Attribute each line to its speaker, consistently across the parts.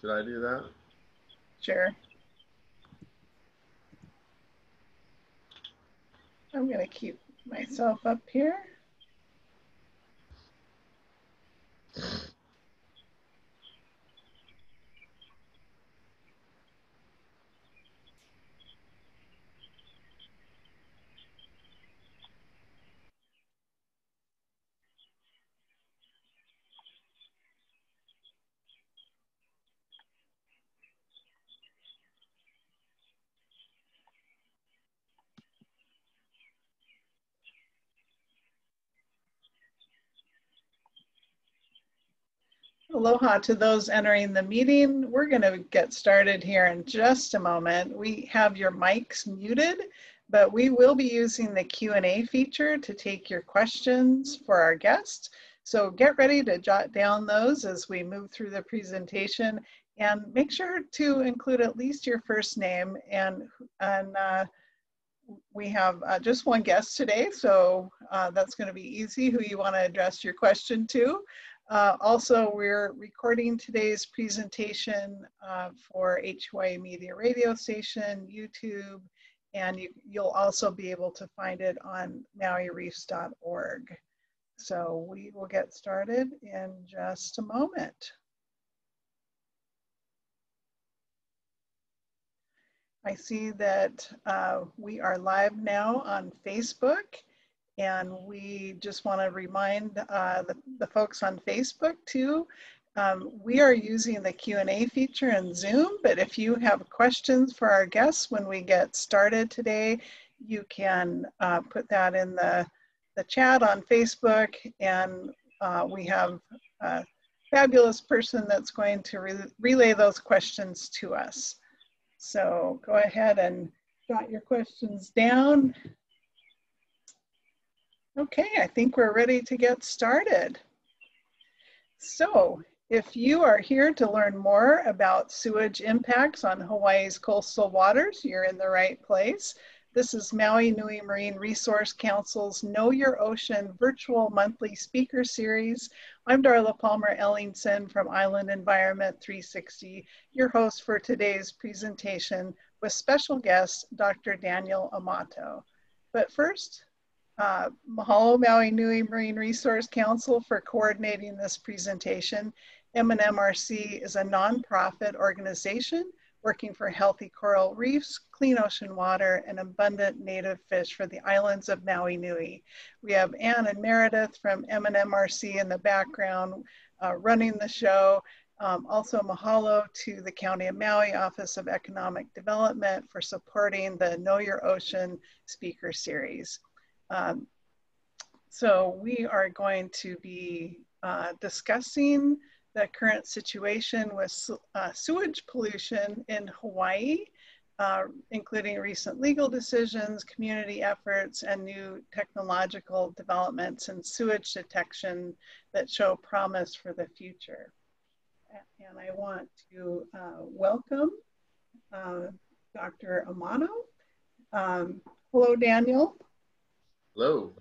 Speaker 1: Should I do that?
Speaker 2: Sure. I'm going to keep myself up here. Aloha to those entering the meeting. We're going to get started here in just a moment. We have your mics muted, but we will be using the Q&A feature to take your questions for our guests. So get ready to jot down those as we move through the presentation and make sure to include at least your first name and, and uh, we have uh, just one guest today, so uh, that's going to be easy who you want to address your question to. Uh, also, we're recording today's presentation uh, for HY Media radio station, YouTube, and you, will also be able to find it on mauireefs.org. So we will get started in just a moment. I see that uh, we are live now on Facebook and we just want to remind uh, the, the, folks on Facebook too, um, we are using the Q&A feature in Zoom, but if you have questions for our guests when we get started today, you can uh, put that in the, the chat on Facebook and uh, we have a fabulous person that's going to re relay those questions to us. So go ahead and jot your questions down. Okay, I think we're ready to get started. So, if you are here to learn more about sewage impacts on Hawaii's coastal waters, you're in the right place. This is Maui Nui Marine Resource Council's Know Your Ocean virtual monthly speaker series. I'm Darla Palmer Ellingson from Island Environment 360, your host for today's presentation with special guest, Dr. Daniel Amato. But first, uh, mahalo Maui Nui Marine Resource Council for coordinating this presentation. MNMRC is a nonprofit organization working for healthy coral reefs, clean ocean water, and abundant native fish for the islands of Maui Nui. We have Anne and Meredith from MNMRC in the background uh, running the show. Um, also mahalo to the County of Maui Office of Economic Development for supporting the Know Your Ocean speaker series. Um, so we are going to be uh, discussing the current situation with uh, sewage pollution in Hawaii, uh, including recent legal decisions, community efforts, and new technological developments in sewage detection that show promise for the future. And I want to uh, welcome uh, Dr. Amato. Um, hello, Daniel.
Speaker 1: Hello.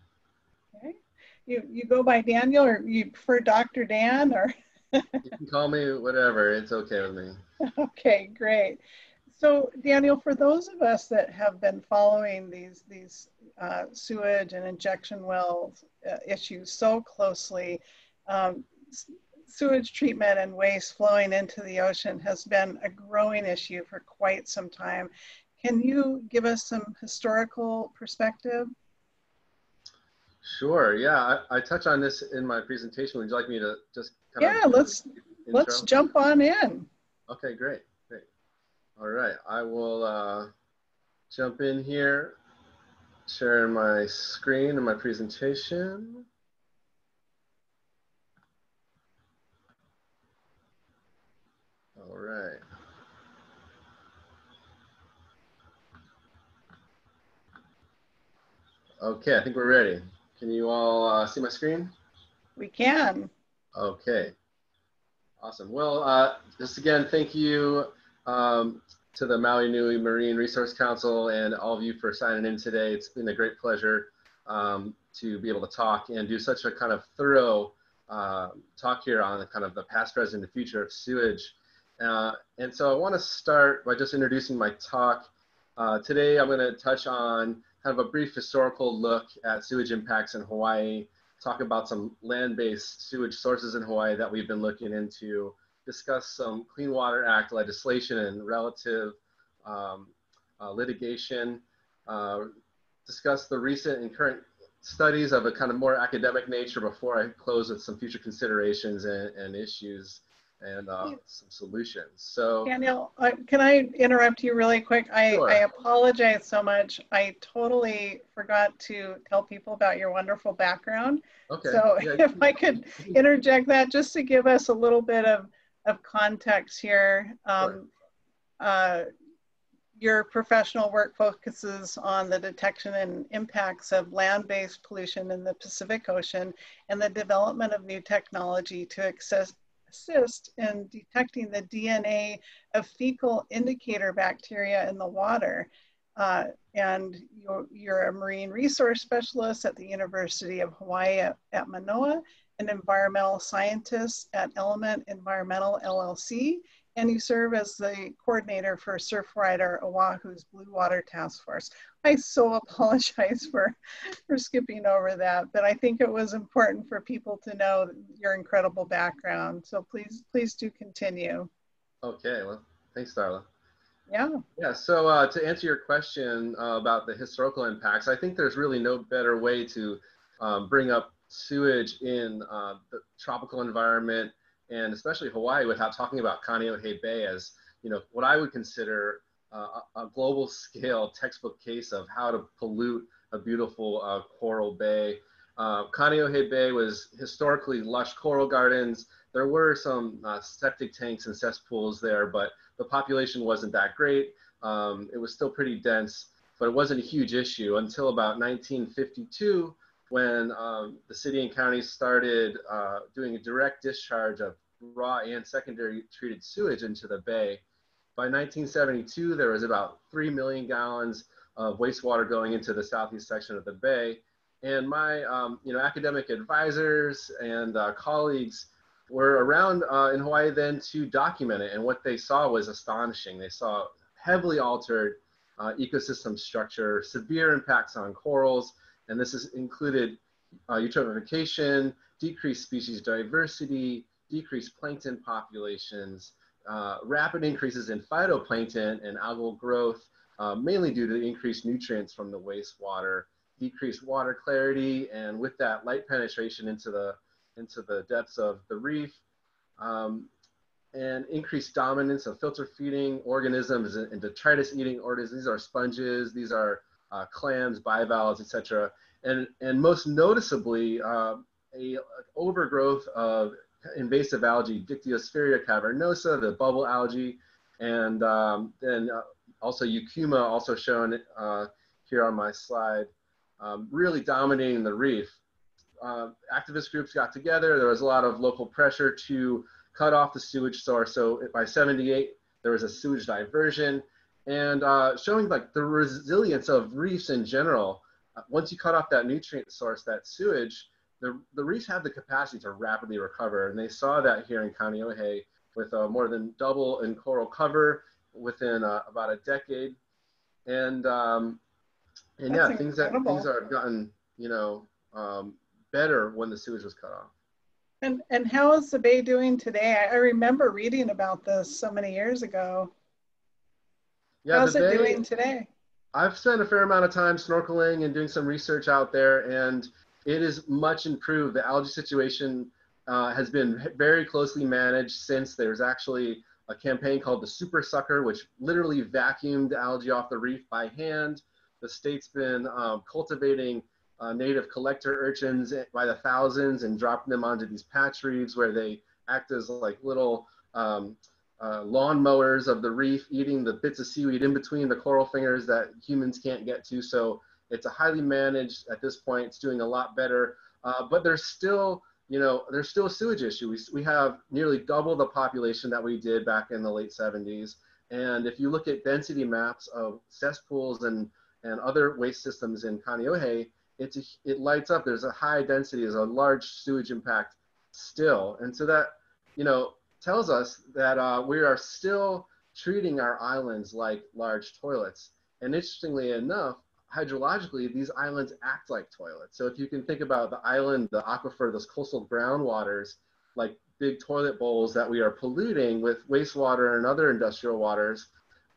Speaker 2: Okay. You, you go by Daniel or you prefer Dr. Dan or?
Speaker 1: you can call me whatever. It's okay with me.
Speaker 2: Okay, great. So Daniel, for those of us that have been following these, these uh, sewage and injection wells uh, issues so closely, um, sewage treatment and waste flowing into the ocean has been a growing issue for quite some time. Can you give us some historical perspective?
Speaker 1: Sure. Yeah, I, I, touch on this in my presentation. Would you like me to just
Speaker 2: yeah, let's let's jump on in.
Speaker 1: Okay, great, great. All right, I will uh, jump in here, share my screen and my presentation. All right. Okay, I think we're ready. Can you all uh, see my screen?
Speaker 2: We can.
Speaker 1: Okay. Awesome. Well, uh, just again, thank you um, to the Maui Nui Marine Resource Council and all of you for signing in today. It's been a great pleasure um, to be able to talk and do such a kind of thorough uh, talk here on the kind of the past, present, and future of sewage. Uh, and so I want to start by just introducing my talk. Uh, today I'm going to touch on kind of a brief historical look at sewage impacts in Hawaii, talk about some land-based sewage sources in Hawaii that we've been looking into, discuss some Clean Water Act legislation and relative um, uh, litigation, uh, discuss the recent and current studies of a kind of more academic nature before I close with some future considerations and, and issues and uh, some solutions. So
Speaker 2: Daniel, uh, can I interrupt you really quick? I,
Speaker 1: Sure.
Speaker 2: I apologize so much. I totally forgot to tell people about your wonderful background.
Speaker 1: okay,
Speaker 2: So
Speaker 1: yeah,
Speaker 2: if I could interject that just to give us a little bit of, of context here. Um, uh, your professional work focuses on the detection and impacts of land-based pollution in the Pacific Ocean and the development of new technology to access, assist in detecting the DNA of fecal indicator bacteria in the water. Uh, and you're, you're, a marine resource specialist at the University of Hawaii at, at Manoa, an environmental scientist at Element Environmental LLC, and you serve as the coordinator for Surfrider Oahu's Blue Water Task Force. I so apologize for, for skipping over that, but I think it was important for people to know your incredible background. So please, please do continue.
Speaker 1: okay, well, thanks, Darla.
Speaker 2: Yeah.
Speaker 1: Yeah, so uh, to answer your question uh, about the historical impacts, I think there's really no better way to um, bring up sewage in uh, the tropical environment and especially Hawaii without talking about Kaneohe Bay as, you know, what I would consider uh, a global scale textbook case of how to pollute a beautiful uh, coral bay. Uh, Kaneohe Bay was historically lush coral gardens. There were some uh, septic tanks and cesspools there, but the population wasn't that great. Um, it was still pretty dense, but it wasn't a huge issue until about 1952 when um, the city and county started uh, doing a direct discharge of raw and secondary treated sewage into the bay. By 1972, there was about 3 million gallons of wastewater going into the southeast section of the bay. And my um, you know, academic advisors and uh, colleagues were around uh, in Hawaii then to document it. And what they saw was astonishing. They saw heavily altered uh, ecosystem structure, severe impacts on corals, and this has included uh, eutrophication, decreased species diversity, decreased plankton populations, uh, rapid increases in phytoplankton and algal growth, uh, mainly due to increased nutrients from the wastewater, decreased water clarity, and with that light penetration into the, into the depths of the reef, um, and increased dominance of filter feeding organisms and detritus eating organisms. These are sponges, these are uh, clams, bivalves, etc. And, and most noticeably, uh, a overgrowth of invasive algae, Dictyosphaeria cavernosa, the bubble algae, and um, then uh, also Eucheuma, also shown uh, here on my slide, um, really dominating the reef. Uh, activist groups got together. There was a lot of local pressure to cut off the sewage source. So by 78, there was a sewage diversion and uh, showing like the resilience of reefs in general. Uh, once you cut off that nutrient source, that sewage, the, the reefs have the capacity to rapidly recover. And they saw that here in Kaneohe with uh, more than double in coral cover within uh, about a decade. And, um, and yeah, things that things are gotten, you know, um, better when the sewage was cut off.
Speaker 2: And, and how is the bay doing today? I, I remember reading about this so many years ago.
Speaker 1: Yeah,
Speaker 2: How's it doing today?
Speaker 1: I've spent a fair amount of time snorkeling and doing some research out there, and it is much improved. The algae situation uh, has been very closely managed since there's actually a campaign called the Super Sucker, which literally vacuumed algae off the reef by hand. The state's been um, cultivating uh, native collector urchins by the thousands and dropping them onto these patch reefs where they act as like little um, uh, lawn mowers of the reef, eating the bits of seaweed in between the coral fingers that humans can't get to. So it's a highly managed at this point. It's doing a lot better, uh, but there's still, you know, there's still a sewage issue. We, we have nearly double the population that we did back in the late 70s. And if you look at density maps of cesspools and, and other waste systems in Kaneohe, it's a, it lights up. There's a high density, there's a large sewage impact still. And so that, you know, tells us that uh, we are still treating our islands like large toilets. And interestingly enough, hydrologically, these islands act like toilets. So if you can think about the island, the aquifer, those coastal groundwaters, like big toilet bowls that we are polluting with wastewater and other industrial waters,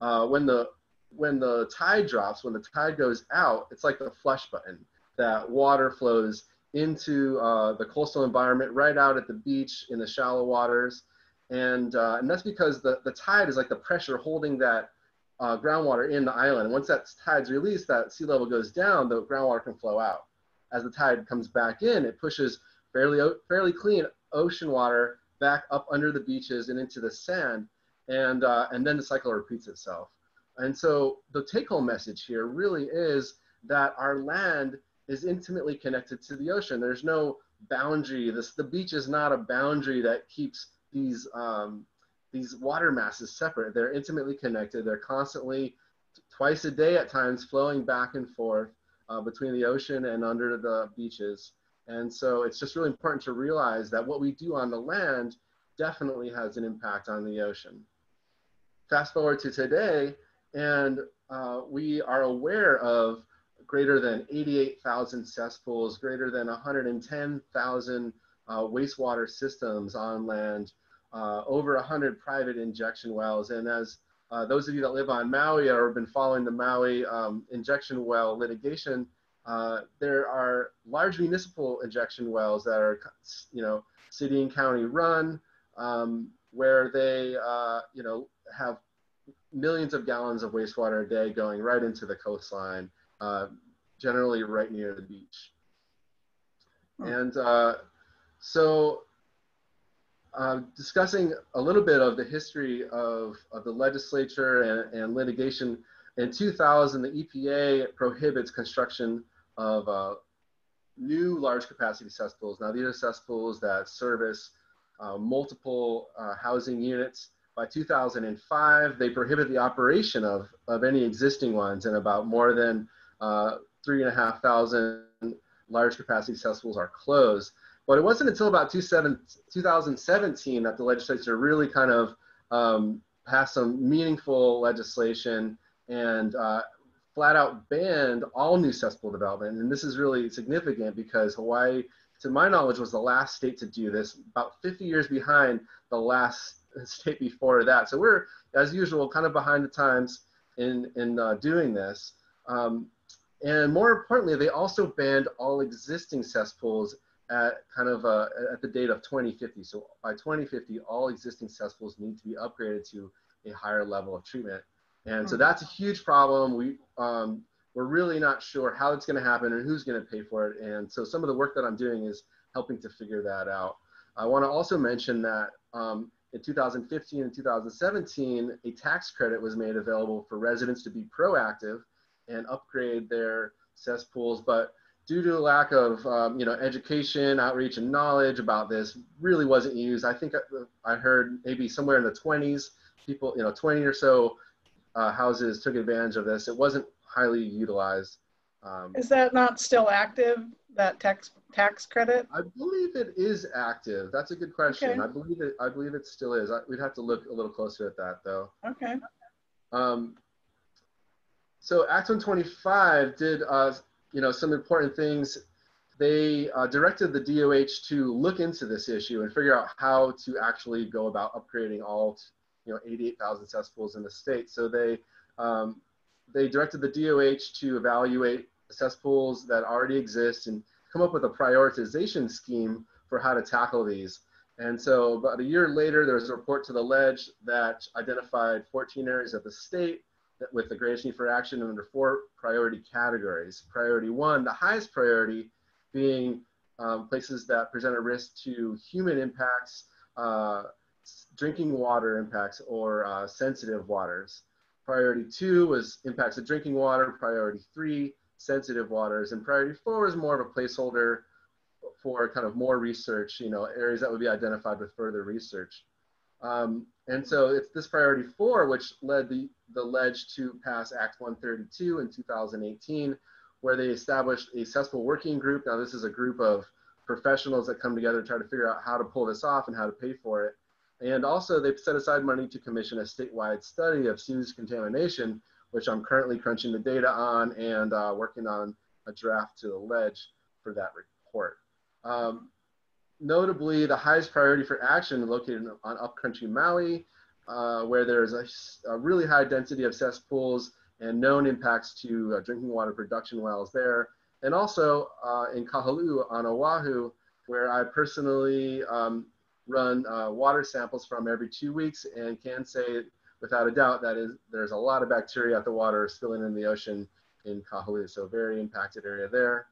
Speaker 1: uh, when the when the tide drops, when the tide goes out, it's like the flush button. That water flows into uh, the coastal environment, right out at the beach in the shallow waters, and uh, and that's because the the tide is like the pressure holding that uh, groundwater in the island. Once that tide's released, that sea level goes down, the groundwater can flow out. As the tide comes back in, it pushes fairly, fairly clean ocean water back up under the beaches and into the sand, and, uh, and then the cycle repeats itself. And so the take home message here really is that our land is intimately connected to the ocean. There's no boundary. This, the beach is not a boundary that keeps these um, these water masses separate. They're intimately connected. They're constantly, twice a day at times, flowing back and forth uh, between the ocean and under the beaches. And so it's just really important to realize that what we do on the land definitely has an impact on the ocean. Fast forward to today, and uh, we are aware of greater than 88,000 cesspools, greater than 110,000 uh, wastewater systems on land, uh, over 100 private injection wells. And as uh, those of you that live on Maui or have been following the Maui um, injection well litigation, uh, there are large municipal injection wells that are, you know, city and county run, um, where they, uh, you know, have millions of gallons of wastewater a day going right into the coastline, uh, generally right near the beach. Hmm. And uh, so uh, discussing a little bit of the history of, of the legislature and, and litigation. In 2000, the EPA prohibits construction of uh, new large capacity cesspools. Now, these are cesspools that service uh, multiple uh, housing units. By 2005, they prohibit the operation of, of any existing ones, and about more than uh, three and a half thousand large capacity cesspools are closed. But it wasn't until about 2017 that the legislature really kind of um, passed some meaningful legislation and uh, flat out banned all new cesspool development. And this is really significant because Hawaii, to my knowledge, was the last state to do this, about 50 years behind the last state before that. So we're, as usual, kind of behind the times in, in uh, doing this. Um, and more importantly, they also banned all existing cesspools at kind of uh, at the date of 2050. So by 2050, all existing cesspools need to be upgraded to a higher level of treatment. And so hmm. that's a huge problem. We, um, we're really not sure how it's going to happen and who's going to pay for it. And so some of the work that I'm doing is helping to figure that out. I want to also mention that um, in 2015 and 2017, a tax credit was made available for residents to be proactive and upgrade their cesspools. But due to a lack of um, you know education, outreach, and knowledge about this, really wasn't used. I think I, heard maybe somewhere in the 20s, people you know 20 or so uh, houses took advantage of this. It wasn't highly utilized.
Speaker 2: Um, is that not still active? That tax tax credit?
Speaker 1: I believe it is active. That's a good question. Okay. I believe it. I believe it still is. I, we'd have to look a little closer at that though.
Speaker 2: Okay.
Speaker 1: Um, so Act 125 did uh, you know, some important things. They uh, directed the DOH to look into this issue and figure out how to actually go about upgrading all, you know, 88,000 cesspools in the state. So they um, they directed the DOH to evaluate cesspools that already exist and come up with a prioritization scheme for how to tackle these. And so about a year later, there was a report to the ledge that identified 14 areas of the state with the greatest need for action under four priority categories. Priority one, the highest priority being um, places that present a risk to human impacts, uh, drinking water impacts, or uh, sensitive waters. Priority two was impacts of drinking water. Priority three, sensitive waters. And priority four is more of a placeholder for kind of more research, you know, areas that would be identified with further research. Um, and so it's this priority four, which led the, the ledge to pass Act 132 in 2018, where they established a cesspool working group. Now, this is a group of professionals that come together to try to figure out how to pull this off and how to pay for it. and also they've set aside money to commission a statewide study of sewage contamination, which I'm currently crunching the data on and uh, working on a draft to the ledge for that report. Um, notably, the highest priority for action located on upcountry Maui, uh, where there's a, a, really high density of cesspools and known impacts to uh, drinking water production wells there. And also uh, in Kahaluu on Oahu, where I personally um, run uh, water samples from every two weeks and can say without a doubt that is there's a lot of bacteria at the water spilling in the ocean in Kahaluu. So very impacted area there.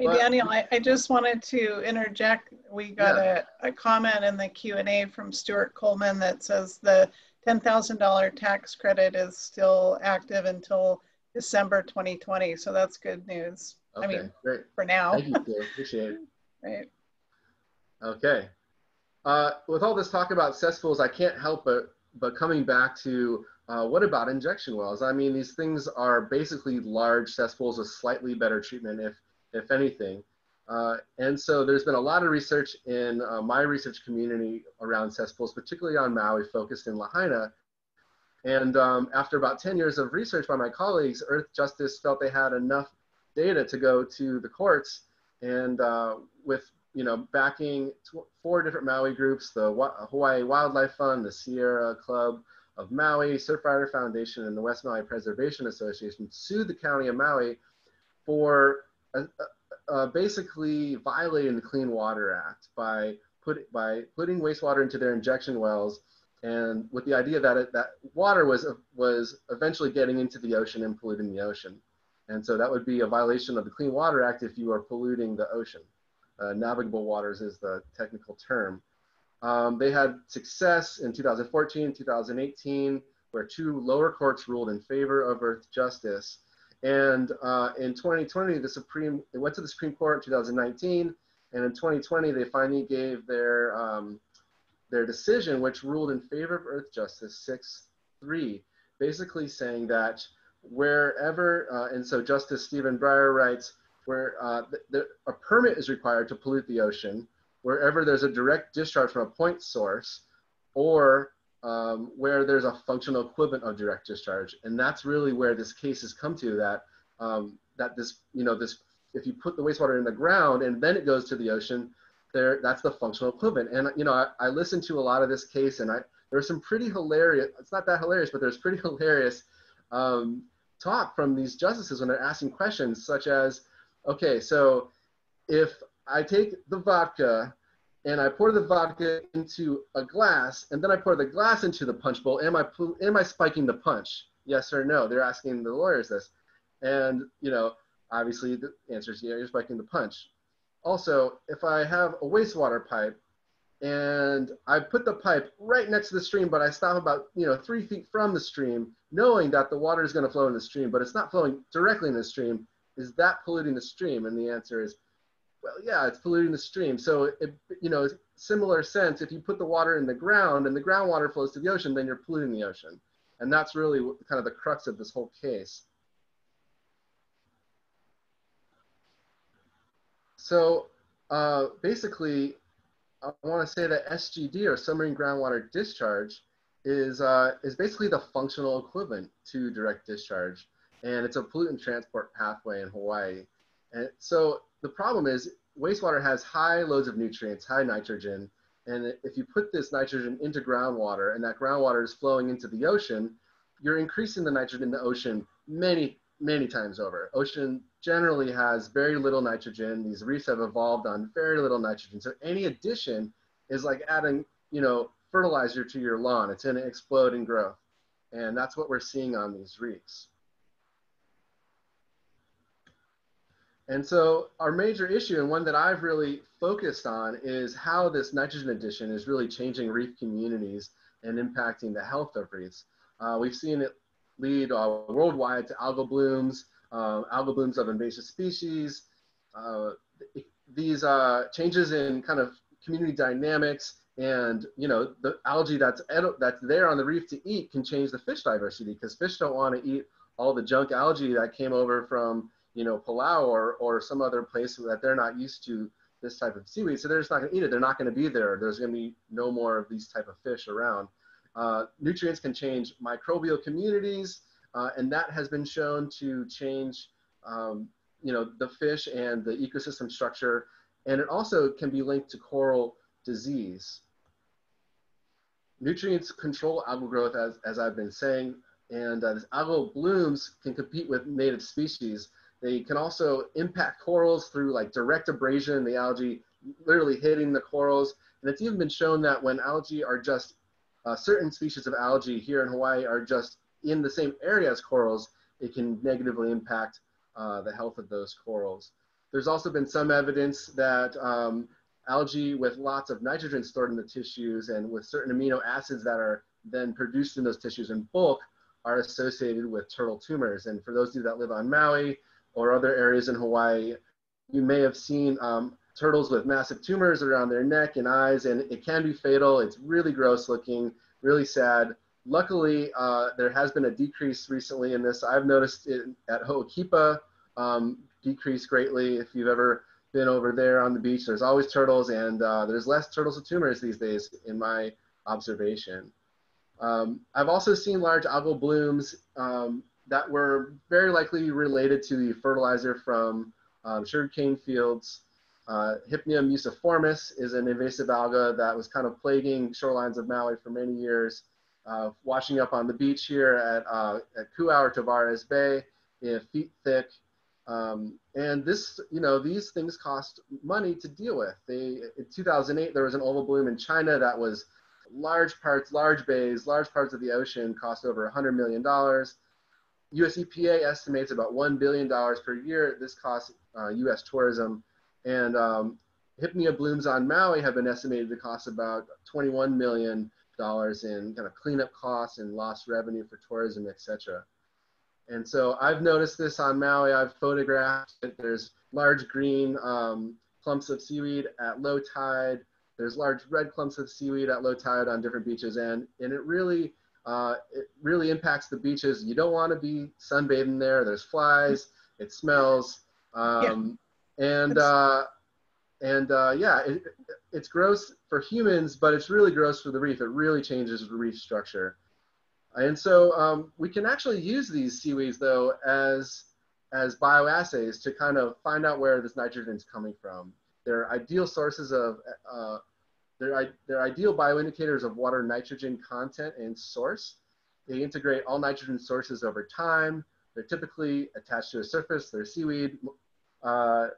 Speaker 2: Hey, but, Daniel, I, I, just wanted to interject. We got yeah. a, a comment in the Q&A from Stuart Coleman that says the $10,000 tax credit is still active until December 2020. So that's good news. Okay, I mean, great. for now.
Speaker 1: Thank you, Appreciate it.
Speaker 2: right.
Speaker 1: Okay. Uh, with all this talk about cesspools, I can't help but, but coming back to uh, what about injection wells? I mean, these things are basically large cesspools with slightly better treatment, if, if anything. Uh, and so there's been a lot of research in uh, my research community around cesspools, particularly on Maui, focused in Lahaina. And um, after about 10 years of research by my colleagues, Earthjustice felt they had enough data to go to the courts and uh, with you know backing four different Maui groups, the Hawaii Wildlife Fund, the Sierra Club of Maui, Surfrider Foundation, and the West Maui Preservation Association sued the county of Maui for uh, uh, uh, basically violating the Clean Water Act by put by putting wastewater into their injection wells and with the idea that it, that water was was eventually getting into the ocean and polluting the ocean. And so that would be a violation of the Clean Water Act if you are polluting the ocean. Uh, navigable waters is the technical term. Um, they had success in 2014, 2018, where two lower courts ruled in favor of Earthjustice. And uh, in 2020, the Supreme, it went to the Supreme Court in 2019, and in 2020, they finally gave their um, their decision, which ruled in favor of Earthjustice 6-3, basically saying that wherever, uh, and so Justice Stephen Breyer writes, where uh, the, a permit is required to pollute the ocean, wherever there's a direct discharge from a point source, or um, where there's a functional equivalent of direct discharge. And that's really where this case has come to that, um, that this, you know, this, if you put the wastewater in the ground and then it goes to the ocean, there, that's the functional equivalent. And, you know, I, I listened to a lot of this case and I, there's some pretty hilarious, it's not that hilarious, but there's pretty hilarious um, talk from these justices when they're asking questions such as, okay, so if I take the vodka and I pour the vodka into a glass and then I pour the glass into the punch bowl, am I, am I spiking the punch? Yes or no? They're asking the lawyers this. And, you know, obviously the answer is yeah, you're spiking the punch. Also, if I have a wastewater pipe and I put the pipe right next to the stream, but I stop about you know three feet from the stream, knowing that the water is going to flow in the stream, but it's not flowing directly in the stream. Is that polluting the stream? And the answer is, well, yeah, it's polluting the stream. So it, you know, similar sense. If you put the water in the ground and the groundwater flows to the ocean, then you're polluting the ocean, and that's really kind of the crux of this whole case. So uh, basically, I want to say that SGD or submarine groundwater discharge is uh, is basically the functional equivalent to direct discharge, and it's a pollutant transport pathway in Hawaii. And so the problem is wastewater has high loads of nutrients, high nitrogen, and if you put this nitrogen into groundwater and that groundwater is flowing into the ocean, you're increasing the nitrogen in the ocean many many times over. Ocean generally has very little nitrogen. These reefs have evolved on very little nitrogen. So any addition is like adding, you know, fertilizer to your lawn. It's going to explode in growth. And that's what we're seeing on these reefs. And so our major issue and one that I've really focused on is how this nitrogen addition is really changing reef communities and impacting the health of reefs. Uh, we've seen it lead uh, worldwide to algal blooms, uh, algal blooms of invasive species. Uh, these uh, changes in kind of community dynamics and you know the algae that's that's there on the reef to eat can change the fish diversity because fish don't want to eat all the junk algae that came over from you know Palau or or some other place that they're not used to this type of seaweed, so they're just not going to eat it. They're not going to be there. There's going to be no more of these type of fish around. Uh, nutrients can change microbial communities, uh, and that has been shown to change, um, you know, the fish and the ecosystem structure. And it also can be linked to coral disease. Nutrients control algal growth, as, as I've been saying, and uh, algal blooms can compete with native species. They can also impact corals through like direct abrasion, the algae literally hitting the corals. And it's even been shown that when algae are just, uh, certain species of algae here in Hawaii are just in the same area as corals, it can negatively impact uh, the health of those corals. There's also been some evidence that um, algae with lots of nitrogen stored in the tissues and with certain amino acids that are then produced in those tissues in bulk are associated with turtle tumors. And for those of you that live on Maui, or other areas in Hawaii, you may have seen um, turtles with massive tumors around their neck and eyes, and it can be fatal. It's really gross looking, really sad. Luckily, uh, there has been a decrease recently in this. I've noticed it at Ho'okipa um, decrease greatly. If you've ever been over there on the beach, there's always turtles, and uh, there's less turtles with tumors these days, in my observation. Um, I've also seen large algal blooms um, that were very likely related to the fertilizer from um, sugarcane fields. Uh, Hypnea musciformis is an invasive alga that was kind of plaguing shorelines of Maui for many years, uh, washing up on the beach here at, uh, at Kuau or Tavares Bay, in feet thick. Um, and this, you know, these things cost money to deal with. They, in 2008, there was an oval bloom in China that was large parts, large bays, large parts of the ocean cost over $100 million. US EPA estimates about $1 billion per year. This costs uh, US tourism. And um, Hypnea blooms on Maui have been estimated to cost about $21 million in kind of cleanup costs and lost revenue for tourism, etc. And so I've noticed this on Maui. I've photographed it. There's large green um, clumps of seaweed at low tide. There's large red clumps of seaweed at low tide on different beaches. And, and it really uh, it really impacts the beaches. You don't want to be sunbathing there. There's flies. It smells. Um, yeah. And uh, and uh, yeah, it, it's gross for humans, but it's really gross for the reef. It really changes the reef structure. And so um, we can actually use these seaweeds though as as bioassays to kind of find out where this nitrogen is coming from. They're ideal sources of they're, they're ideal bioindicators of water nitrogen content and source. They integrate all nitrogen sources over time. They're typically attached to a surface. They're seaweed. Uh,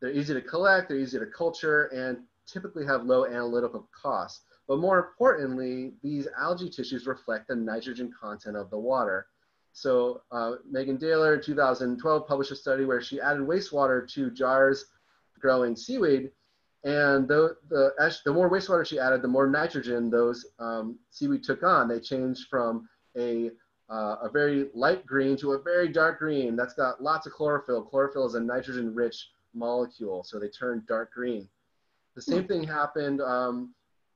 Speaker 1: they're easy to collect. They're easy to culture and typically have low analytical costs. But more importantly, these algae tissues reflect the nitrogen content of the water. So uh, Meghan Dailer in 2012 published a study where she added wastewater to jars growing seaweed and the, the, the more wastewater she added, the more nitrogen those um, seaweed took on. They changed from a, uh, a very light green to a very dark green. That's got lots of chlorophyll. Chlorophyll is a nitrogen rich molecule, so they turned dark green. The same thing happened um,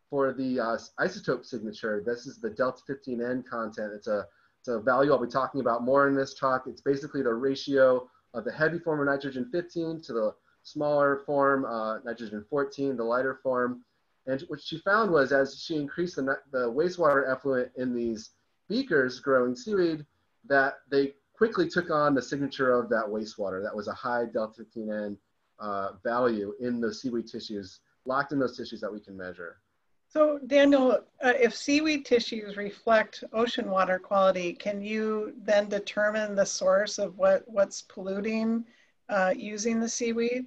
Speaker 1: for the uh, isotope signature. This is the delta 15N content. It's a, it's a value I'll be talking about more in this talk. It's basically the ratio of the heavy form of nitrogen 15 to the smaller form, uh, nitrogen 14, the lighter form. And what she found was as she increased the, the wastewater effluent in these beakers growing seaweed, that they quickly took on the signature of that wastewater. That was a high delta 15N uh, value in the seaweed tissues, locked in those tissues that we can measure.
Speaker 2: So Daniel, uh, if seaweed tissues reflect ocean water quality, can you then determine the source of what, what's polluting uh, using the seaweed?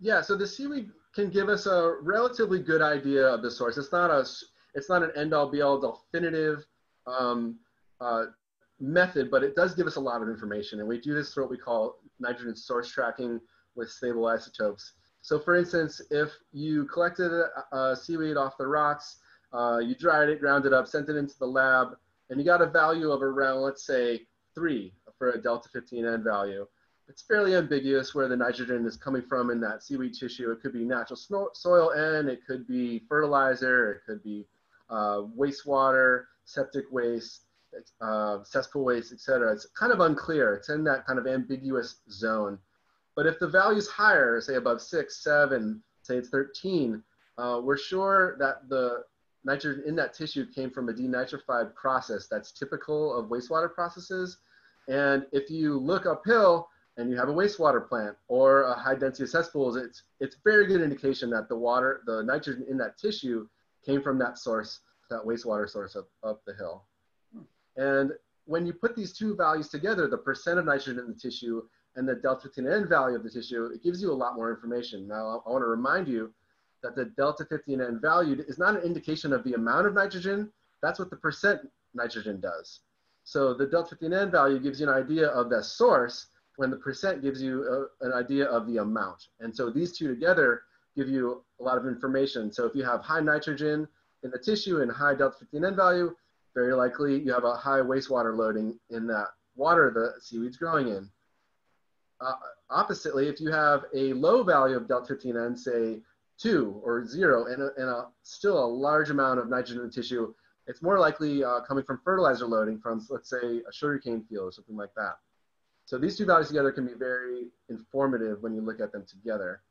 Speaker 1: Yeah, so the seaweed can give us a relatively good idea of the source. It's not a, it's not an end all be all definitive um, uh, method, but it does give us a lot of information. And we do this through what we call nitrogen source tracking with stable isotopes. So for instance, if you collected a, a seaweed off the rocks, uh, you dried it, ground it up, sent it into the lab, and you got a value of around, let's say, three for a delta 15N value it's fairly ambiguous where the nitrogen is coming from in that seaweed tissue. It could be natural soil N, it could be fertilizer, it could be uh, wastewater, septic waste, uh, cesspool waste, etc. It's kind of unclear. It's in that kind of ambiguous zone. But if the value is higher, say above six, seven, say it's 13, uh, we're sure that the nitrogen in that tissue came from a denitrified process that's typical of wastewater processes. And if you look uphill and you have a wastewater plant or a high density cesspools, it's, it's very good indication that the water, the nitrogen in that tissue came from that source, that wastewater source up, up the hill. And when you put these two values together, the percent of nitrogen in the tissue and the delta 15N value of the tissue, it gives you a lot more information. Now, I want to remind you that the delta 15N value is not an indication of the amount of nitrogen. That's what the percent nitrogen does. So the delta 15N value gives you an idea of the source when the percent gives you a, an idea of the amount. And so these two together give you a lot of information. So if you have high nitrogen in the tissue and high delta 15N value, very likely you have a high wastewater loading in that water the seaweed's growing in. Uh, oppositely, if you have a low value of delta 15N, say two or zero, and, a, and a, still a large amount of nitrogen in the tissue, it's more likely uh, coming from fertilizer loading from, let's say, a sugarcane field or something like that. So these two values together can be very informative when you look at them together.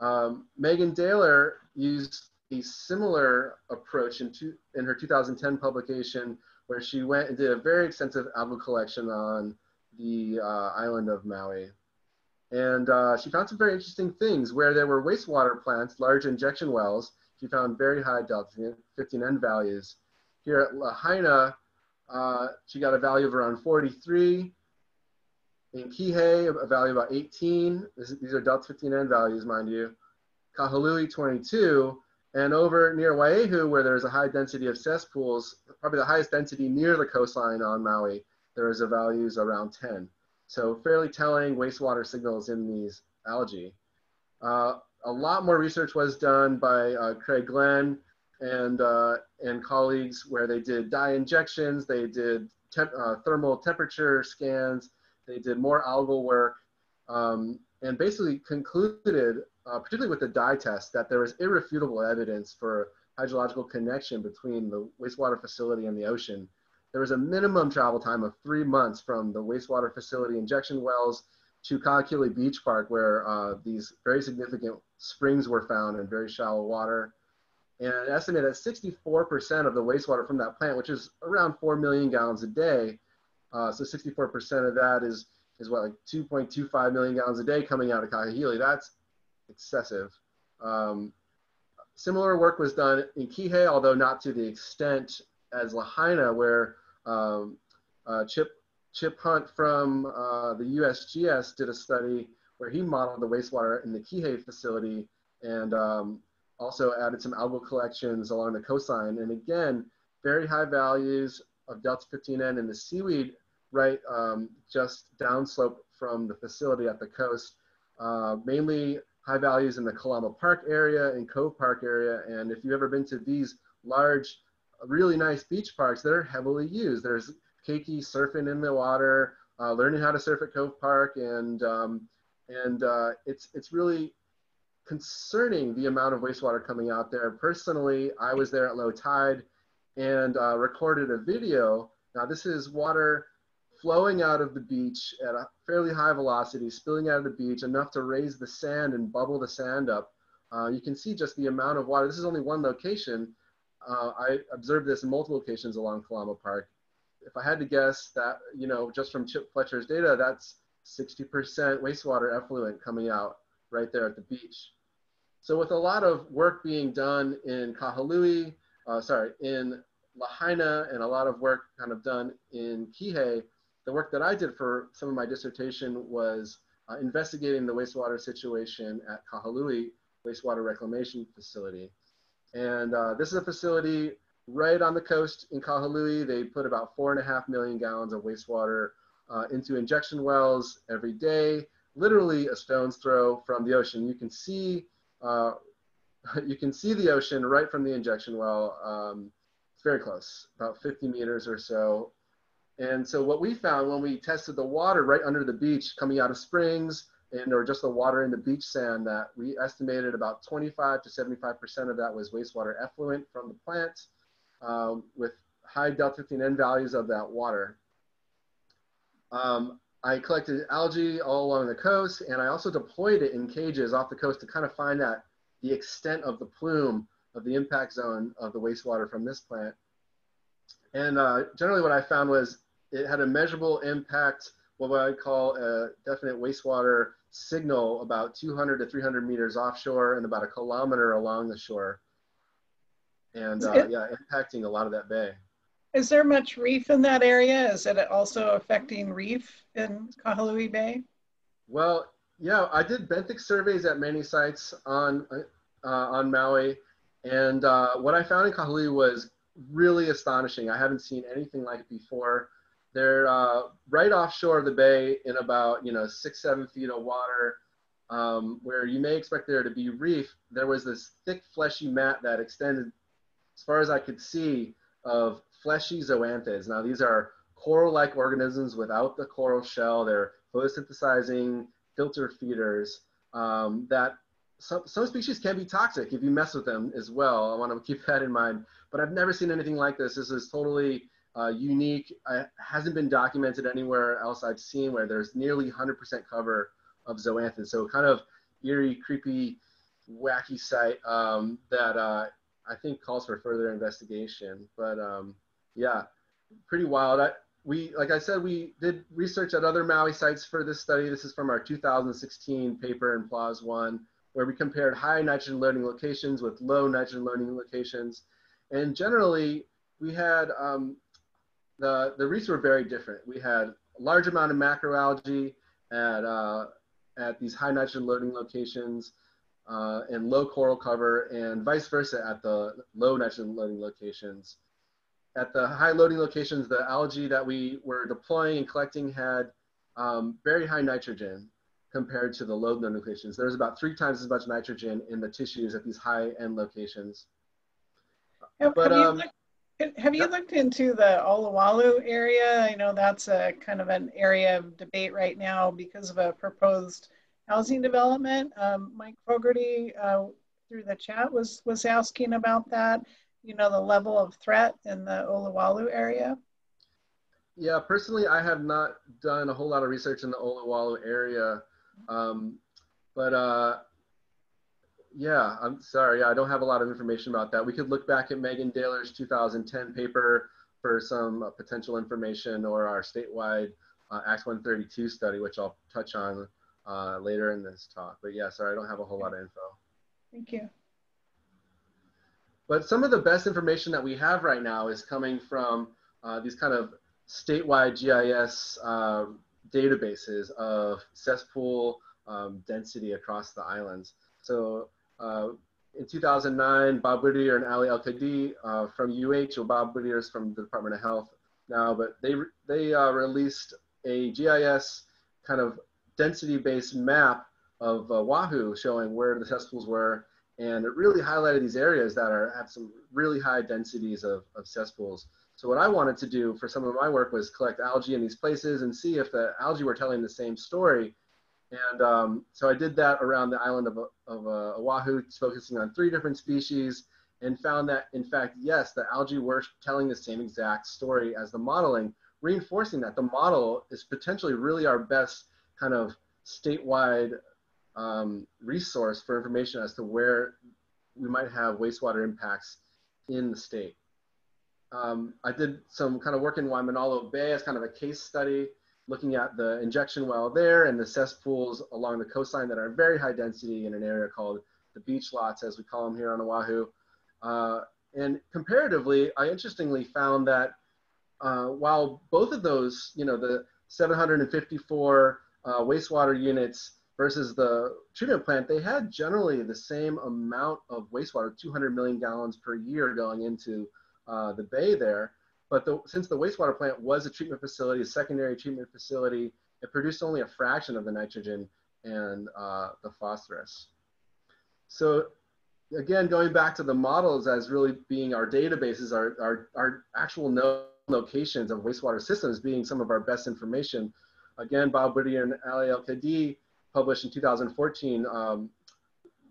Speaker 1: Um, Meghan Dailer used a similar approach in, two, in her 2010 publication where she went and did a very extensive algal collection on the uh, island of Maui. And uh, she found some very interesting things where there were wastewater plants, large injection wells. She found very high delta 15N values. Here at Lahaina, uh, she got a value of around 43. In Kihei, a value about 18. This, these are delta 15N values, mind you. Kahului, 22. And over near Waiehu, where there's a high density of cesspools, probably the highest density near the coastline on Maui, there is a values around 10. So fairly telling wastewater signals in these algae. Uh, a lot more research was done by uh, Craig Glenn and, uh, and colleagues where they did dye injections, they did temp uh, thermal temperature scans, they did more algal work, um, and basically concluded, uh, particularly with the dye test, that there was irrefutable evidence for hydrological connection between the wastewater facility and the ocean there was a minimum travel time of three months from the wastewater facility injection wells to Kahekili Beach Park, where uh, these very significant springs were found in very shallow water. And estimate that 64% of the wastewater from that plant, which is around 4 million gallons a day, uh, so 64% of that is, is what, like 2.25 million gallons a day coming out of Kahekili. That's excessive. Um, similar work was done in Kihei, although not to the extent as Lahaina, where um, uh, Chip, Chip Hunt from uh, the USGS did a study where he modeled the wastewater in the Kihei facility and um, also added some algal collections along the coastline. And again, very high values of delta 15N in the seaweed right um, just downslope from the facility at the coast. Uh, mainly high values in the Kalama Park area and Cove Park area. And if you've ever been to these large really nice beach parks that are heavily used. There's keiki surfing in the water, uh, learning how to surf at Cove Park, and um, and uh, it's it's really concerning the amount of wastewater coming out there. Personally, I was there at low tide and uh, recorded a video. Now this is water flowing out of the beach at a fairly high velocity, spilling out of the beach enough to raise the sand and bubble the sand up. Uh, you can see just the amount of water. This is only one location, uh, I observed this in multiple locations along Kalama Park. If I had to guess that, you know, just from Chip Fletcher's data, that's 60% wastewater effluent coming out right there at the beach. So with a lot of work being done in Kahului, uh, sorry, in Lahaina, and a lot of work kind of done in Kihei, the work that I did for some of my dissertation was uh, investigating the wastewater situation at Kahului Wastewater Reclamation Facility. And uh, this is a facility right on the coast in Kahului. They put about four and a half million gallons of wastewater uh, into injection wells every day, literally a stone's throw from the ocean. You can see, uh, you can see the ocean right from the injection well. Um, it's very close, about 50 meters or so. And so what we found when we tested the water right under the beach coming out of springs, and or just the water in the beach sand that we estimated about 25 to 75% of that was wastewater effluent from the plants um, with high delta 15N values of that water. Um, I collected algae all along the coast, and I also deployed it in cages off the coast to kind of find that the extent of the plume of the impact zone of the wastewater from this plant. And uh, generally what I found was it had a measurable impact, what I would call a definite wastewater signal about 200 to 300 meters offshore and about a kilometer along the shore. And uh, yeah, impacting a lot of that bay.
Speaker 2: Is there much reef in that area? Is it also affecting reef in Kahului Bay?
Speaker 1: Well, yeah, I did benthic surveys at many sites on uh, on Maui, and uh, what I found in Kahului was really astonishing. I haven't seen anything like it before. They're uh, right offshore of the bay in about you know six seven feet of water, um, where you may expect there to be reef. There was this thick fleshy mat that extended as far as I could see of fleshy zoanthids. Now these are coral-like organisms without the coral shell. They're photosynthesizing filter feeders um, that some, some species can be toxic if you mess with them as well. I want to keep that in mind. But I've never seen anything like this. This is totally uh, unique. It hasn't been documented anywhere else I've seen where there's nearly 100% cover of zoanthids. So kind of eerie, creepy, wacky site um, that uh, I think calls for further investigation. But um, yeah, pretty wild. I, we, like I said, we did research at other Maui sites for this study. This is from our 2016 paper in PLOS One where we compared high nitrogen loading locations with low nitrogen loading locations. And generally, we had, um, the, the reefs were very different. We had a large amount of macroalgae at, uh, at these high nitrogen loading locations uh, and low coral cover and vice versa at the low nitrogen loading locations. At the high loading locations, the algae that we were deploying and collecting had um, very high nitrogen compared to the low locations. There's about three times as much nitrogen in the tissues at these high end locations.
Speaker 2: Have, but, have, um, you, looked, have you looked into the Olowalu area? I know that's a kind of an area of debate right now because of a proposed housing development. Um, Mike Fogarty uh, through the chat was, was asking about that, you know, the level of threat in the Olowalu area.
Speaker 1: Yeah, personally, I have not done a whole lot of research in the Olowalu area. Um, but uh, yeah, I'm sorry, I don't have a lot of information about that. We could look back at Meghan Dailer's 2010 paper for some uh, potential information or our statewide uh, Act 132 study, which I'll touch on uh, later in this talk. But yeah, sorry, I don't have a whole lot of info.
Speaker 2: Thank you.
Speaker 1: But some of the best information that we have right now is coming from uh, these kind of statewide GIS uh, databases of cesspool um, density across the islands. So uh, in 2009, Bob Whittier and Aly El-Kadi uh, from UH, or Bob Whittier is from the Department of Health now, but they, they uh, released a GIS kind of density-based map of uh, Oahu showing where the cesspools were. And it really highlighted these areas that are have some really high densities of, of cesspools. So what I wanted to do for some of my work was collect algae in these places and see if the algae were telling the same story. And um, so I did that around the island of, of uh, Oahu, focusing on three different species and found that, in fact, yes, the algae were telling the same exact story as the modeling, reinforcing that the model is potentially really our best kind of statewide um, resource for information as to where we might have wastewater impacts in the state. Um, I did some kind of work in Waimanalo Bay as kind of a case study, looking at the injection well there and the cesspools along the coastline that are very high density in an area called the beach lots, as we call them here on Oahu. Uh, and comparatively, I interestingly found that uh, while both of those, you know, the 754 uh, wastewater units versus the treatment plant, they had generally the same amount of wastewater, 200 million gallons per year going into uh, the bay there. But the, since the wastewater plant was a treatment facility, a secondary treatment facility, it produced only a fraction of the nitrogen and uh, the phosphorus. So again, going back to the models as really being our databases, our, our, our actual known locations of wastewater systems being some of our best information. Again, Bob Whittier and Aly El-Kadi published in 2014 um,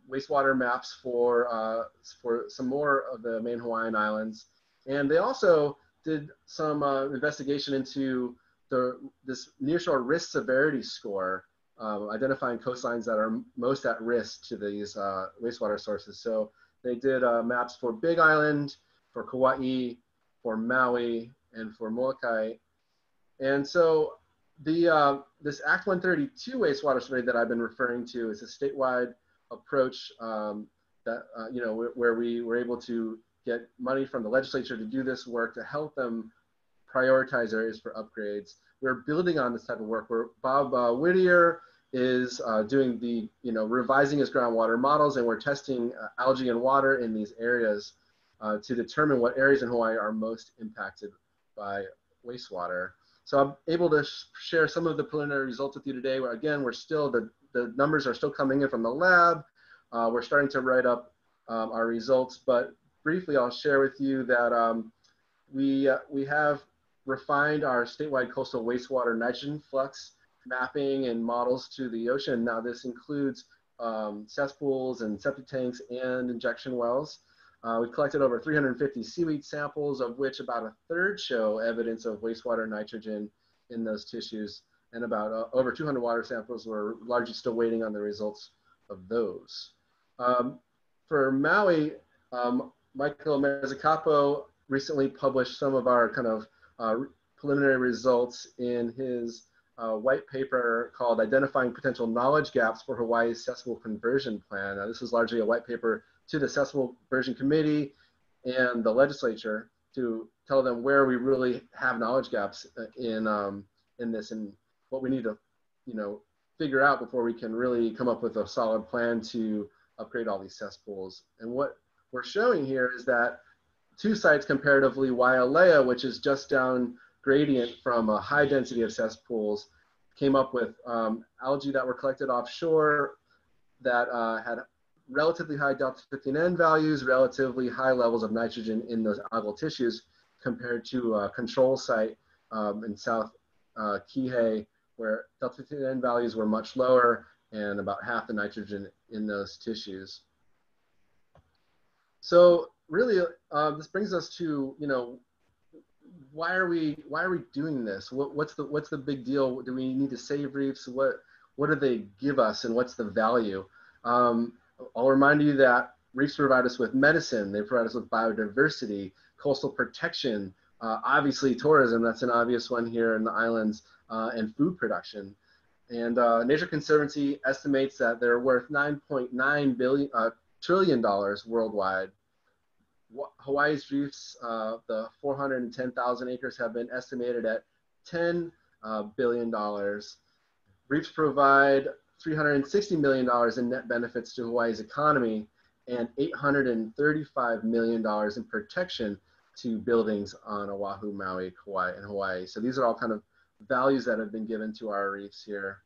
Speaker 1: wastewater maps for, uh, for some more of the main Hawaiian islands. And they also did some uh, investigation into the, this nearshore risk severity score, um, identifying coastlines that are most at risk to these uh, wastewater sources. So they did uh, maps for Big Island, for Kauai, for Maui, and for Molokai. And so the uh, this Act 132 wastewater survey that I've been referring to is a statewide approach um, that uh, you know where we were able to get money from the legislature to do this work to help them prioritize areas for upgrades. We're building on this type of work where Bob uh, Whittier is uh, doing the, you know, revising his groundwater models and we're testing uh, algae and water in these areas uh, to determine what areas in Hawaii are most impacted by wastewater. So I'm able to sh share some of the preliminary results with you today. Where again, we're still, the, the numbers are still coming in from the lab. Uh, we're starting to write up um, our results, but briefly I'll share with you that um, we, uh, we have refined our statewide coastal wastewater nitrogen flux mapping and models to the ocean. Now this includes um, cesspools and septic tanks and injection wells. Uh, we collected over 350 seaweed samples, of which about a third show evidence of wastewater nitrogen in those tissues, and about uh, over 200 water samples were largely still waiting on the results of those. Um, for Maui, um, Michael Mezzacapo recently published some of our kind of uh, preliminary results in his uh, white paper called Identifying Potential Knowledge Gaps for Hawaii's Cesspool Conversion Plan. Now, this is largely a white paper to the Cesspool Conversion Committee and the legislature to tell them where we really have knowledge gaps uh, in, um, in this and what we need to, you know, figure out before we can really come up with a solid plan to upgrade all these cesspools. And what we're showing here is that two sites comparatively, Wailea, which is just down gradient from a high density of cesspools, came up with um, algae that were collected offshore that uh, had relatively high delta 15N values, relatively high levels of nitrogen in those algal tissues compared to a control site um, in South uh, Kihei where delta 15N values were much lower and about half the nitrogen in those tissues. So really, uh, this brings us to, you know, why are we why are we doing this? What, what's the what's the big deal? Do we need to save reefs? What what do they give us, and what's the value? Um, I'll remind you that reefs provide us with medicine. They provide us with biodiversity, coastal protection, uh, obviously tourism. That's an obvious one here in the islands, uh, and food production. And uh, Nature Conservancy estimates that they're worth 9.9 billion uh, trillion dollars worldwide. Hawaii's reefs, uh, the 410,000 acres, have been estimated at 10 uh, billion dollars. Reefs provide 360 million dollars in net benefits to Hawaii's economy and 835 million dollars in protection to buildings on Oahu, Maui, Kauai, and Hawaii. So these are all kind of values that have been given to our reefs here.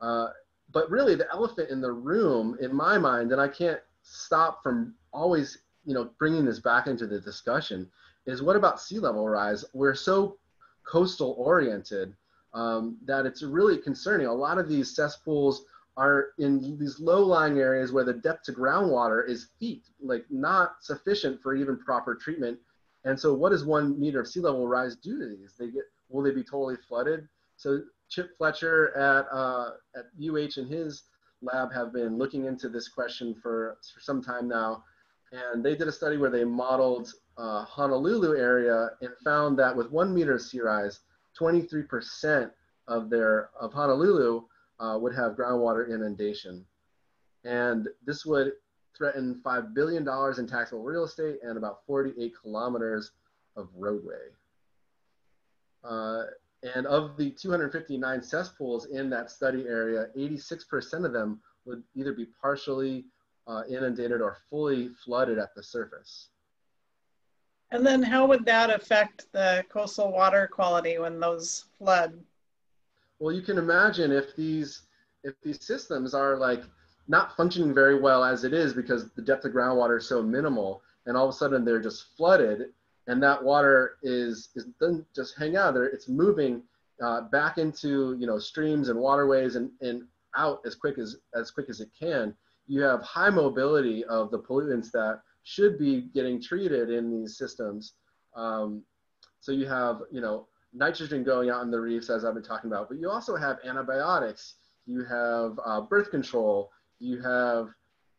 Speaker 1: Uh, but really the elephant in the room in my mind, and I can't stop from always, you know, bringing this back into the discussion is what about sea level rise? We're so coastal oriented um, that it's really concerning. A lot of these cesspools are in these low-lying areas where the depth to groundwater is feet, like not sufficient for even proper treatment. And so what does one meter of sea level rise do to these? They get, will they be totally flooded? So Chip Fletcher at, uh, at UH and his lab have been looking into this question for, for some time now. And they did a study where they modeled uh, Honolulu area and found that with one meter of sea rise, 23% of their of Honolulu uh, would have groundwater inundation. And this would threaten $5 billion in taxable real estate and about 48 kilometers of roadway. Uh, and of the 259 cesspools in that study area, 86% of them would either be partially uh, inundated or fully flooded at the surface.
Speaker 2: And then how would that affect the coastal water quality when those flood?
Speaker 1: Well, you can imagine if these if these systems are like not functioning very well as it is because the depth of groundwater is so minimal, and all of a sudden they're just flooded, and that water is is doesn't just hang out there; it's moving uh, back into you know streams and waterways and and out as quick as as quick as it can. You have high mobility of the pollutants that should be getting treated in these systems. Um, so you have you know nitrogen going out in the reefs, as I've been talking about, but you also have antibiotics, you have uh, birth control, you have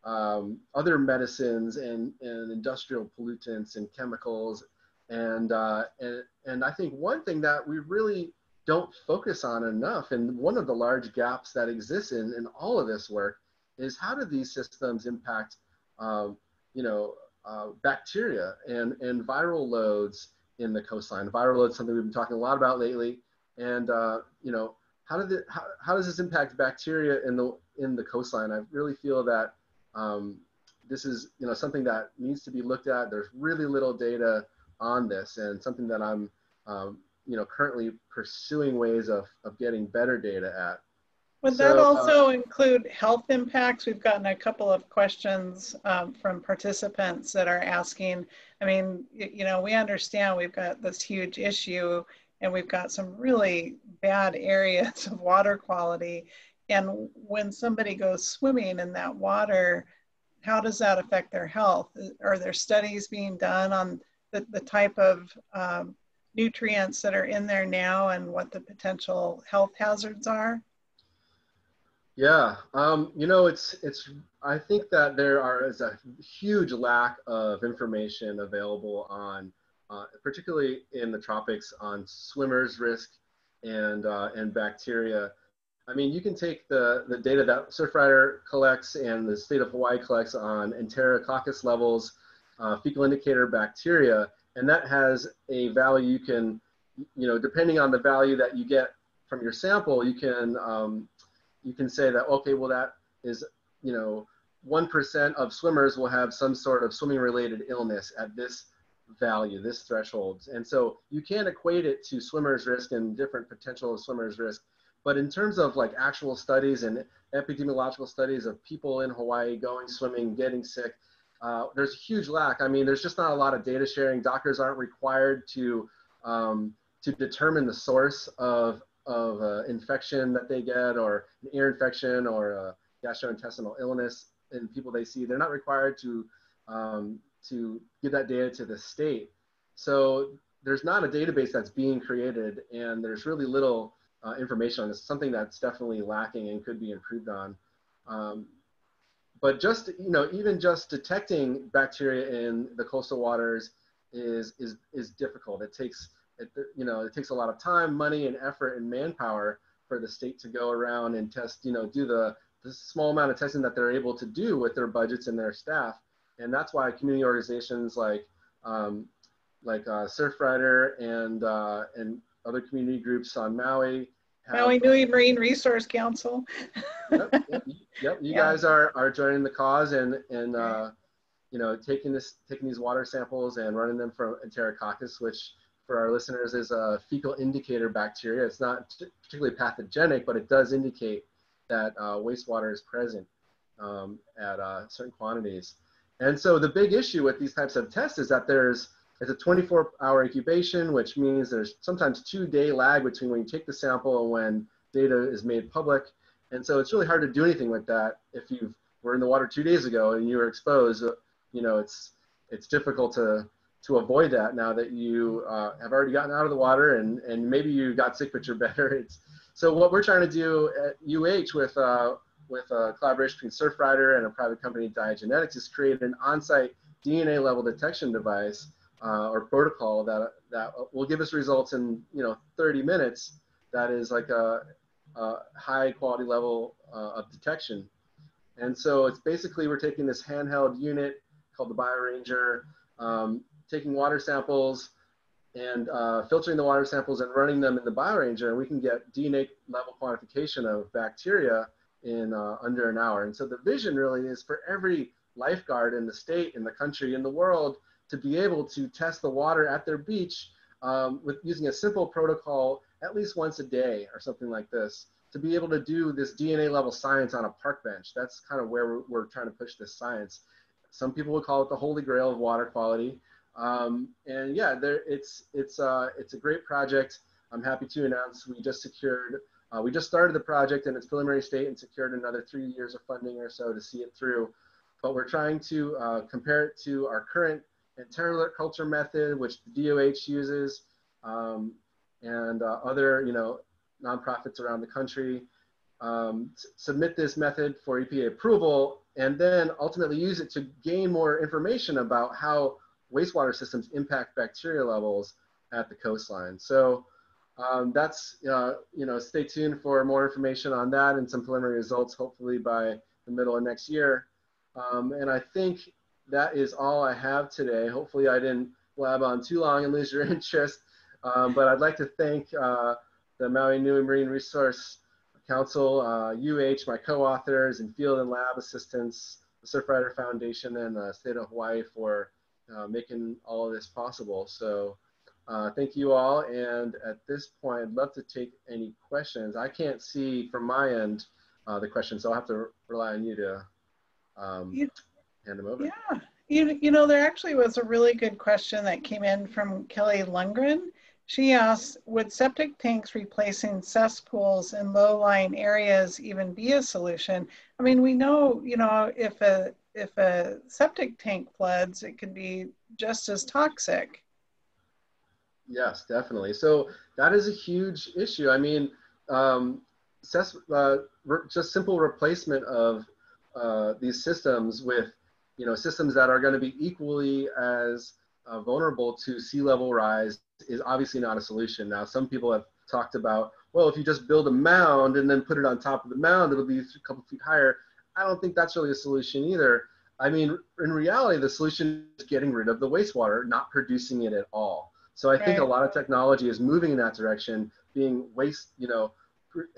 Speaker 1: um, other medicines and, and industrial pollutants and chemicals. And, uh, and, and I think one thing that we really don't focus on enough, and one of the large gaps that exists in, in all of this work, is how do these systems impact, um, you know, uh, bacteria and, and viral loads in the coastline. Viral load is something we've been talking a lot about lately. And, uh, you know, how, did how, how does this impact bacteria in the, in the coastline? I really feel that um, this is, you know, something that needs to be looked at. There's really little data on this and something that I'm, um, you know, currently pursuing ways of, of getting better data at.
Speaker 2: Would that uh, also uh, include health impacts? We've gotten a couple of questions um, from participants that are asking. I mean, you know, we understand we've got this huge issue and we've got some really bad areas of water quality. And when somebody goes swimming in that water, how does that affect their health? Are there studies being done on the, the type of um, nutrients that are in there now and what the potential health hazards are?
Speaker 1: Yeah, um, you know, it's it's. I think that there are is a huge lack of information available on, uh, particularly in the tropics, on swimmers' risk and uh, and bacteria. I mean, you can take the the data that Surfrider collects and the state of Hawaii collects on Enterococcus levels, uh, fecal indicator bacteria, and that has a value you can, you know, depending on the value that you get from your sample, you can um, you can say that, okay, well, that is, you know, 1% of swimmers will have some sort of swimming related illness at this value, this threshold. And so you can equate it to swimmers risk and different potential swimmers risk. But in terms of like actual studies and epidemiological studies of people in Hawaii going swimming, getting sick, uh, there's a huge lack. I mean, there's just not a lot of data sharing. Doctors aren't required to um, to determine the source of of uh, infection that they get or an ear infection or a gastrointestinal illness in people they see, they're not required to, um, to give that data to the state. So there's not a database that's being created and there's really little uh, information on this, something that's definitely lacking and could be improved on. Um, but just, you know, even just detecting bacteria in the coastal waters is, is, is difficult. It takes it, you know, it takes a lot of time, money, and effort and manpower for the state to go around and test, you know, do the, the small amount of testing that they're able to do with their budgets and their staff. And that's why community organizations like, um, like uh, Surfrider and, uh, and other community groups on Maui.
Speaker 2: Have, Maui Nui Marine Resource Council.
Speaker 1: yep, yep, yep, You yeah. guys are, are joining the cause and, and uh, you know, taking this, taking these water samples and running them from Enterococcus, which for our listeners is a fecal indicator bacteria. It's not particularly pathogenic, but it does indicate that uh, wastewater is present um, at uh, certain quantities. And so the big issue with these types of tests is that there's it's a 24 hour incubation, which means there's sometimes two day lag between when you take the sample and when data is made public. And so it's really hard to do anything with that. If you were in the water two days ago and you were exposed, you know, it's, it's difficult to, to avoid that now that you uh, have already gotten out of the water and, and maybe you got sick but you're better. It's, so what we're trying to do at UH with, uh, with a collaboration between Surfrider and a private company, Diagenetix, is create an on-site DNA level detection device uh, or protocol that, that will give us results in you know 30 minutes that is like a, a high quality level uh, of detection. And so it's basically we're taking this handheld unit called the BioRanger, um, taking water samples and uh, filtering the water samples and running them in the BioRanger, and we can get DNA level quantification of bacteria in uh, under an hour. And so the vision really is for every lifeguard in the state, in the country, in the world to be able to test the water at their beach um, with using a simple protocol at least once a day or something like this to be able to do this DNA level science on a park bench. That's kind of where we're, we're trying to push this science. Some people would call it the holy grail of water quality. Um, and yeah, there, it's, it's, uh, it's a great project. I'm happy to announce we just secured, uh, we just started the project in its preliminary state and secured another three years of funding or so to see it through. But we're trying to uh, compare it to our current culture method, which the DOH uses. Um, and uh, other, you know, nonprofits around the country um, submit this method for EPA approval and then ultimately use it to gain more information about how wastewater systems impact bacteria levels at the coastline. So um, that's, uh, you know, stay tuned for more information on that and some preliminary results, hopefully by the middle of next year. Um, and I think that is all I have today. Hopefully I didn't blab on too long and lose your interest. Um, but I'd like to thank uh, the Maui Nui Marine Resource Council, uh, UH, my co-authors, and field and lab assistants, the Surfrider Foundation, and the state of Hawaii for uh, making all of this possible. So uh, thank you all. And at this point, I'd love to take any questions. I can't see from my end uh, the questions, so I'll have to rely on you to um, you, hand them over.
Speaker 2: Yeah. You, you know, there actually was a really good question that came in from Kelly Lundgren. She asks, would septic tanks replacing cesspools in low-lying areas even be a solution? I mean, we know, you know, if a if a septic tank floods, it can be just as toxic.
Speaker 1: Yes, definitely. So that is a huge issue. I mean, um, uh, just simple replacement of uh, these systems with, you know, systems that are going to be equally as uh, vulnerable to sea level rise is obviously not a solution. Now, some people have talked about, well, if you just build a mound and then put it on top of the mound, it'll be a couple feet higher. I don't think that's really a solution either. I mean, in reality, the solution is getting rid of the wastewater, not producing it at all. So I right. think a lot of technology is moving in that direction, being waste, you know,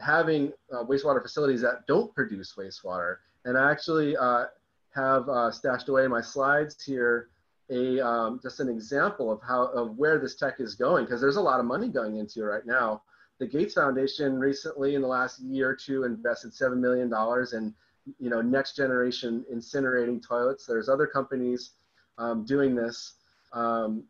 Speaker 1: having uh, wastewater facilities that don't produce wastewater. And I actually uh, have uh, stashed away my slides here a um, just an example of how of where this tech is going because there's a lot of money going into it right now. The Gates Foundation recently, in the last year or two, invested seven million dollars in you know next generation incinerating toilets. There's other companies um, doing this. Um,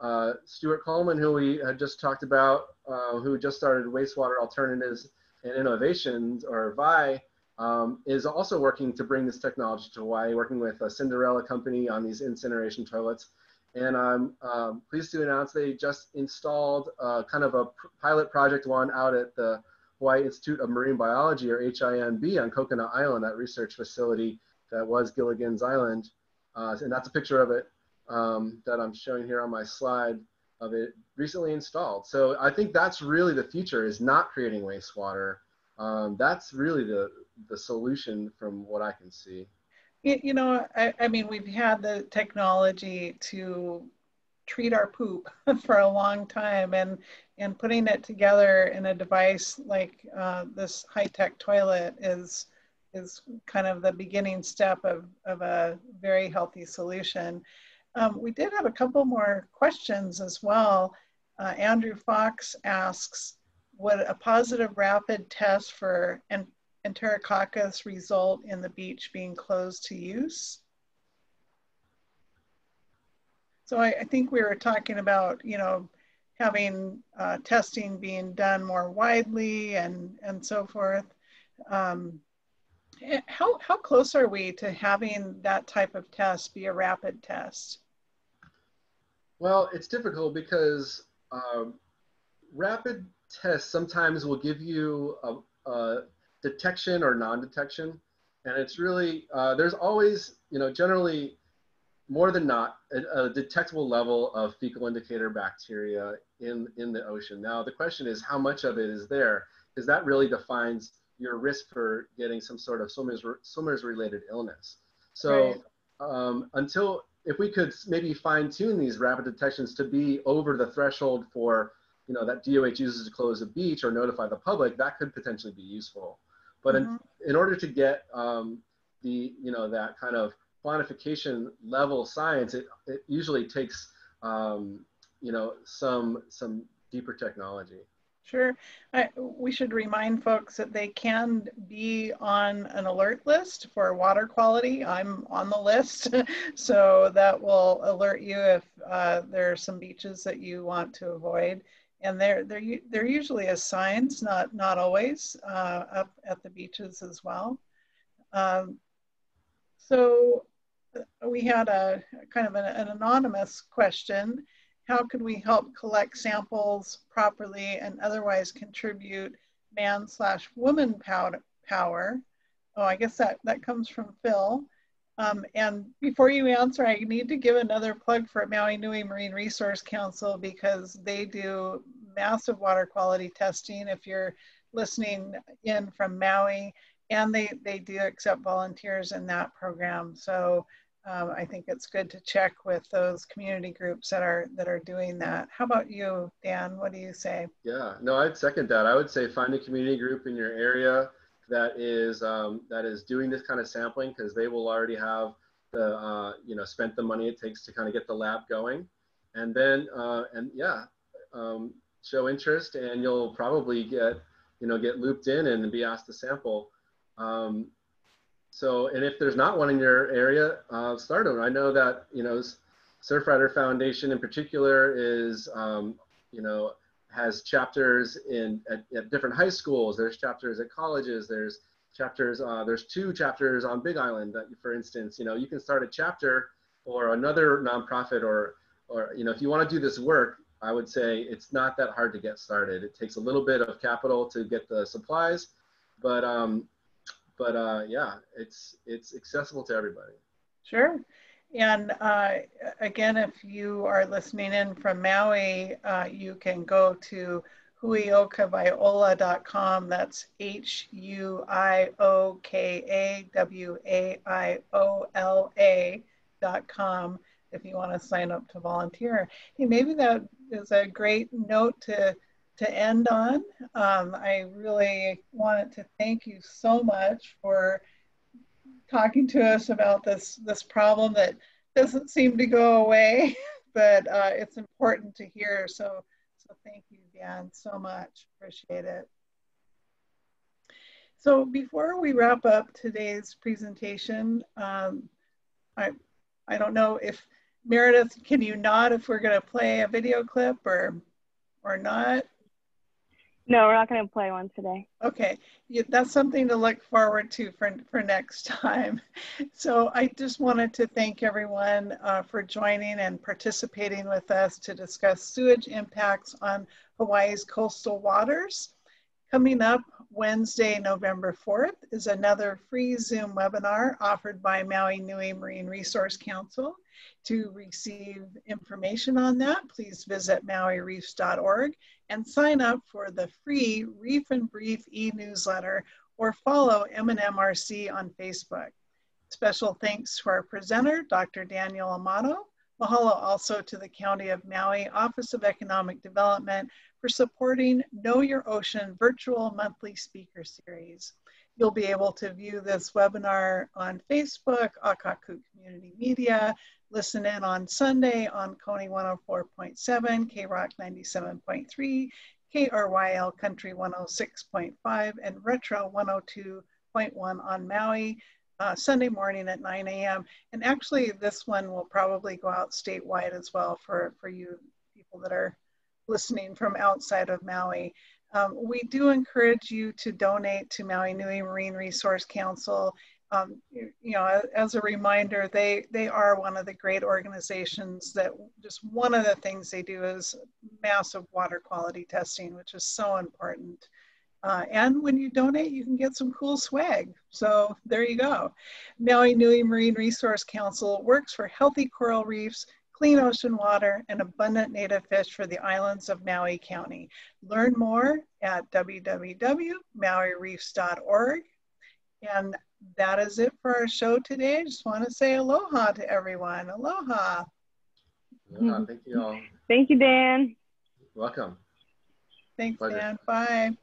Speaker 1: uh, Stuart Coleman, who we had just talked about, uh, who just started Wastewater Alternatives and Innovations, or VI, um, is also working to bring this technology to Hawaii, working with a Cinderella company on these incineration toilets. And I'm um, pleased to announce they just installed uh, kind of a pilot project one out at the Hawaii Institute of Marine Biology, or HIMB, on Coconut Island, that research facility that was Gilligan's Island. Uh, and that's a picture of it um, that I'm showing here on my slide of it recently installed. So I think that's really the future is not creating wastewater. Um, that's really the, the solution from what I can see.
Speaker 2: You know, I, I mean, we've had the technology to treat our poop for a long time and and putting it together in a device like uh, this high-tech toilet is is kind of the beginning step of, of a very healthy solution. Um, we did have a couple more questions as well. Uh, Andrew Fox asks, would a positive rapid test for Enterococcus result in the beach being closed to use? So I, I think we were talking about, you know, having uh, testing being done more widely and, and so forth. Um, eh, how, how close are we to having that type of test be a rapid test?
Speaker 1: Well, it's difficult because um, rapid tests sometimes will give you a, a detection or non-detection. And it's really, uh, there's always, you know, generally more than not, a, a, detectable level of fecal indicator bacteria in, in the ocean. Now, the question is how much of it is there? Because that really defines your risk for getting some sort of swimmers, swimmers related illness. So right. um, until, if we could maybe fine tune these rapid detections to be over the threshold for, you know, that DOH uses to close a beach or notify the public, that could potentially be useful. But mm-hmm. in, in order to get um, the, you know, that kind of quantification level science, it, it usually takes, um, you know, some, some deeper technology.
Speaker 2: Sure. I, we should remind folks that they can be on an alert list for water quality. I'm on the list, so that will alert you if uh, there are some beaches that you want to avoid and they're they're they're usually as signs, not not always, uh, up at the beaches as well. Um, so we had a kind of an, an, anonymous question how can we help collect samples properly and otherwise contribute man slash woman power? Oh, I guess that, that comes from Phil. Um, and before you answer, I need to give another plug for Maui Nui Marine Resource Council because they do massive water quality testing. If you're listening in from Maui, and they, they do accept volunteers in that program. So um, I think it's good to check with those community groups that are that are doing that. How about you, Dan? What do you say?
Speaker 1: Yeah, no, I'd second that. I would say find a community group in your area that is um, that is doing this kind of sampling because they will already have the uh, you know spent the money it takes to kind of get the lab going, and then uh, and yeah, um, show interest and you'll probably get you know get looped in and be asked to sample. Um, so, and if there's not one in your area, uh, start them. I know that, you know, Surfrider Foundation in particular is, um, you know, has chapters in at, at, different high schools. There's chapters at colleges. There's chapters. Uh, there's two chapters on Big Island. That, for instance, you know, you can start a chapter or another nonprofit, or or you know, if you want to do this work, I would say it's not that hard to get started. It takes a little bit of capital to get the supplies, but um, but uh, yeah, it's it's accessible to everybody.
Speaker 2: Sure. And uh, again, if you are listening in from Maui, uh, you can go to huiokawaiola.com. That's H U I O K A W A I O L A.com if you want to sign up to volunteer. Hey, maybe that is a great note to to end on. Um, I really wanted to thank you so much for talking to us about this this problem that doesn't seem to go away, but uh, it's important to hear. So, so thank you, Dan, so much. Appreciate it. So before we wrap up today's presentation, um, I I don't know if Meredith, can you nod if we're going to play a video clip or or not?
Speaker 3: No, we're not going to play one today.
Speaker 2: Okay, yeah, that's something to look forward to for, for next time. So I just wanted to thank everyone uh, for joining and participating with us to discuss sewage impacts on Hawaii's coastal waters. Coming up Wednesday, November 4th is another free Zoom webinar offered by Maui Nui Marine Resource Council. To receive information on that, please visit mauireefs.org and sign up for the free Reef and Brief e-newsletter or follow MNMRC on Facebook. Special thanks to our presenter, Dr. Daniel Amato. Mahalo also to the County of Maui Office of Economic Development for supporting Know Your Ocean virtual monthly speaker series. You'll be able to view this webinar on Facebook, Akaku Community Media, Listen in on Sunday on KONI 104.7, K-Rock 97.3, KRYL Country 106.5, and Retro 102.1 on Maui. Uh, Sunday morning at 9 a.m. And actually, this one will probably go out statewide as well for, for you people that are listening from outside of Maui. Um, we do encourage you to donate to Maui Nui Marine Resource Council um, you, you, know, as a reminder, they they are one of the great organizations that just one of the things they do is massive water quality testing, which is so important. Uh, and when you donate, you can get some cool swag. So there you go. Maui Nui Marine Resource Council works for healthy coral reefs, clean ocean water, and abundant native fish for the islands of Maui County. Learn more at www.mauireefs.org. And that is it for our show today. I just want to say aloha to everyone. Aloha.
Speaker 1: aloha. Thank you all.
Speaker 3: Thank you, Dan.
Speaker 1: Welcome.
Speaker 2: Thanks, Pleasure. Dan. Bye.